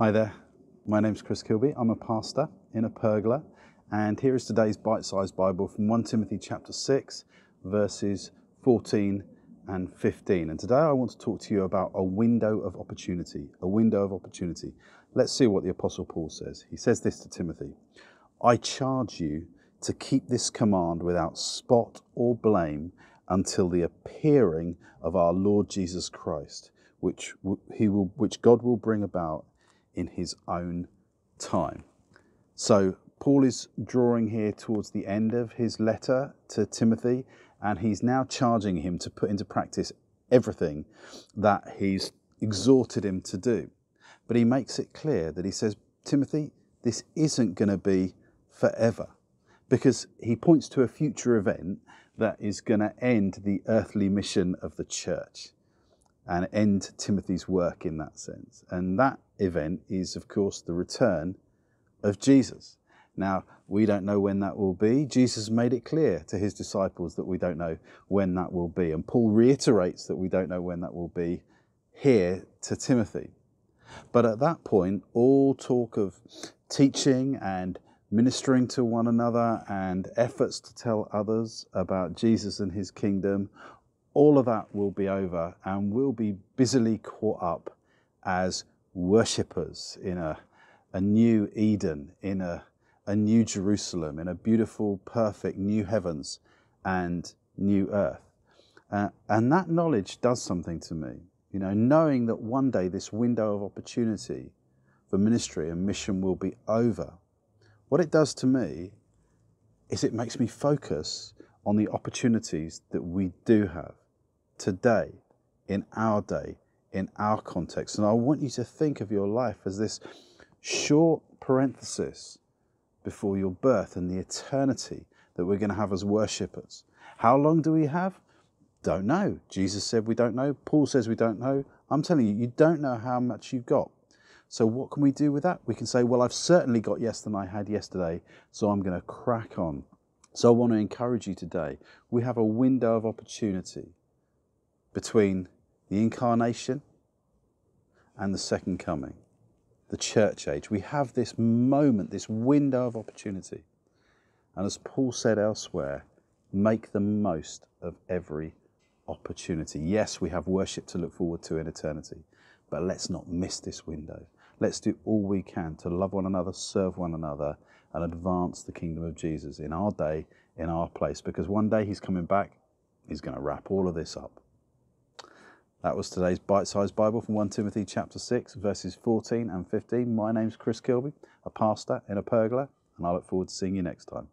Hi there, my name's Chris Kilby. I'm a pastor in a pergola, and here is today's bite sized Bible from 1 Timothy chapter 6, verses 14 and 15. And today I want to talk to you about a window of opportunity. A window of opportunity. Let's see what the Apostle Paul says. He says this to Timothy I charge you to keep this command without spot or blame until the appearing of our Lord Jesus Christ, which, he will, which God will bring about in his own time. So, Paul is drawing here towards the end of his letter to Timothy, and he's now charging him to put into practice everything that he's exhorted him to do. But he makes it clear that he says, Timothy, this isn't going to be forever. Because he points to a future event that is going to end the earthly mission of the church and end Timothy's work in that sense. And that event is, of course, the return of Jesus. Now, we don't know when that will be. Jesus made it clear to his disciples that we don't know when that will be. And Paul reiterates that we don't know when that will be here to Timothy. But at that point, all talk of teaching and ministering to one another and efforts to tell others about Jesus and his kingdom all of that will be over and we'll be busily caught up as worshippers in a, a new Eden, in a, a new Jerusalem, in a beautiful, perfect new heavens and new earth. Uh, and that knowledge does something to me. You know, knowing that one day this window of opportunity for ministry and mission will be over. What it does to me is it makes me focus on the opportunities that we do have today, in our day, in our context. And I want you to think of your life as this short parenthesis before your birth and the eternity that we're going to have as worshippers. How long do we have? Don't know. Jesus said we don't know. Paul says we don't know. I'm telling you, you don't know how much you've got. So, what can we do with that? We can say, Well, I've certainly got yes than I had yesterday, so I'm going to crack on. So, I want to encourage you today. We have a window of opportunity between the incarnation and the second coming, the church age. We have this moment, this window of opportunity. And as Paul said elsewhere, make the most of every opportunity. Yes, we have worship to look forward to in eternity, but let's not miss this window. Let's do all we can to love one another, serve one another, and advance the kingdom of Jesus in our day, in our place, because one day he's coming back, he's going to wrap all of this up. That was today's bite-sized Bible from 1 Timothy chapter 6, verses 14 and 15. My name's Chris Kilby, a pastor in a pergola, and I look forward to seeing you next time.